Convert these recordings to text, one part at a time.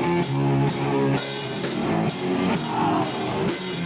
Música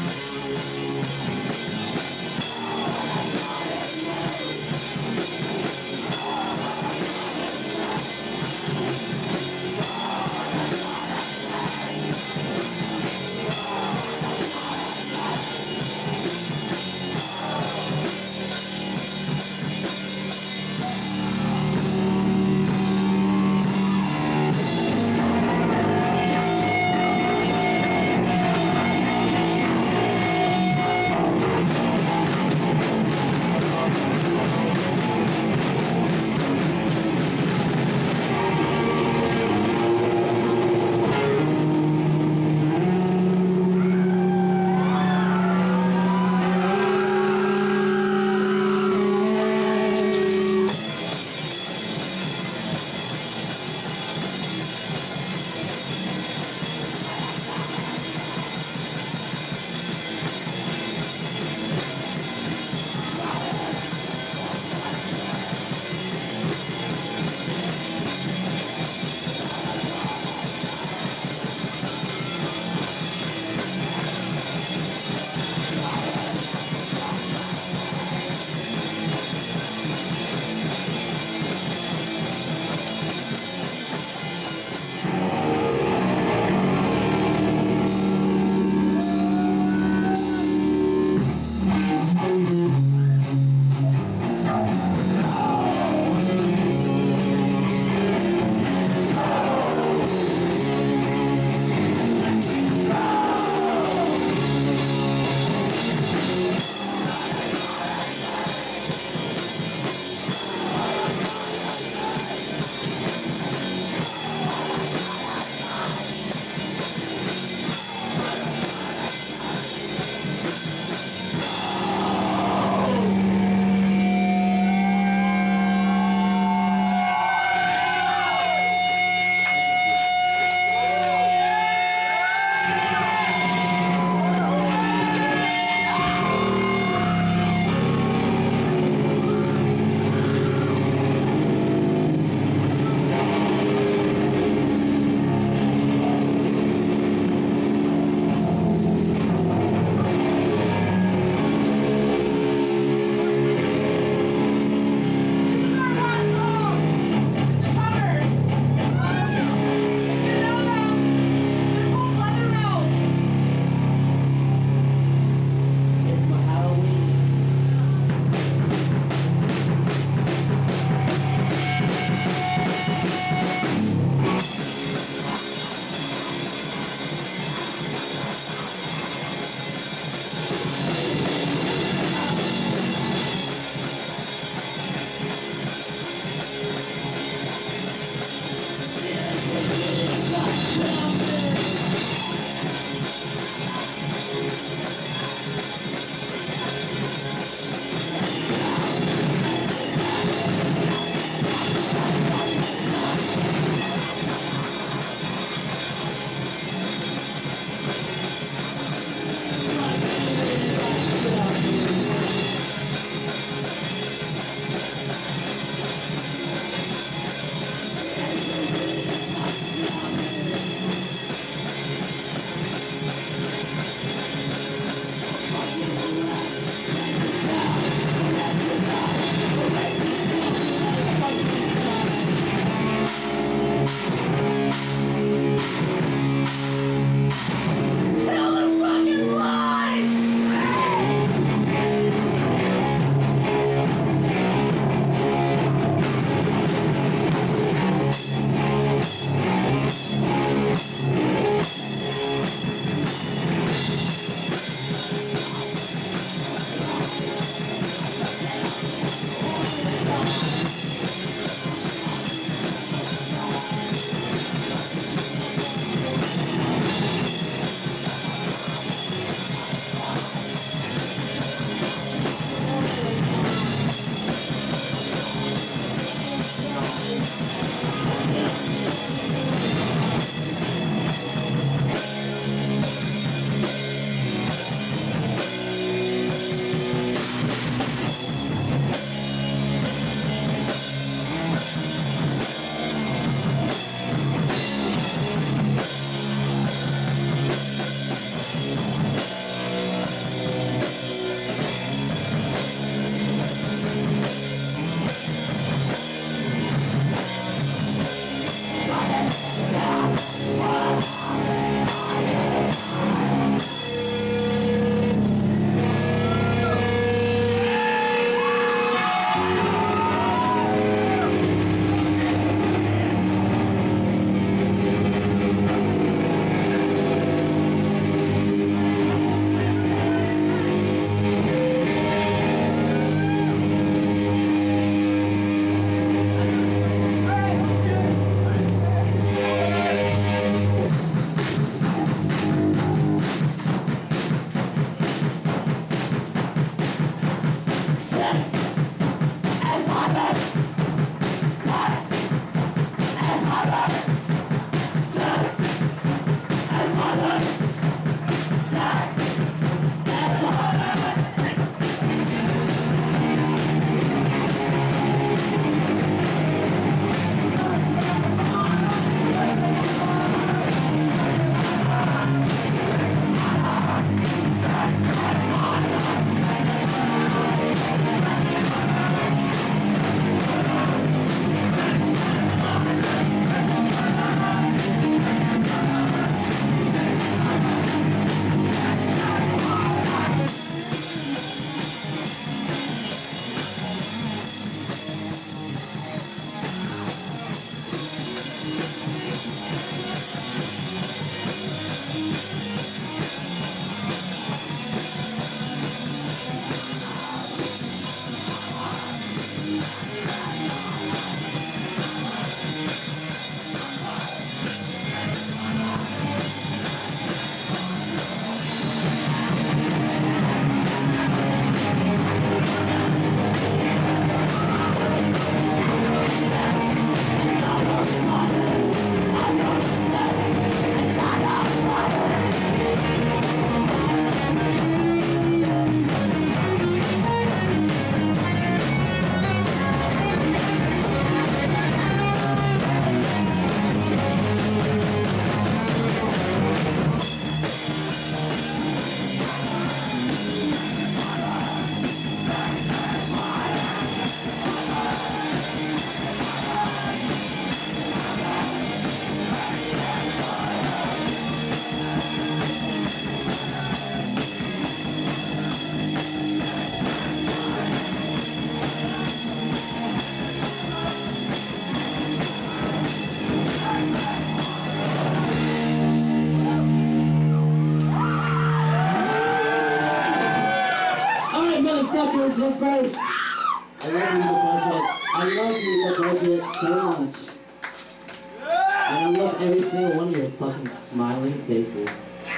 And I love every single one of your fucking smiling faces.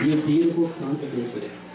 You beautiful sons of bitches.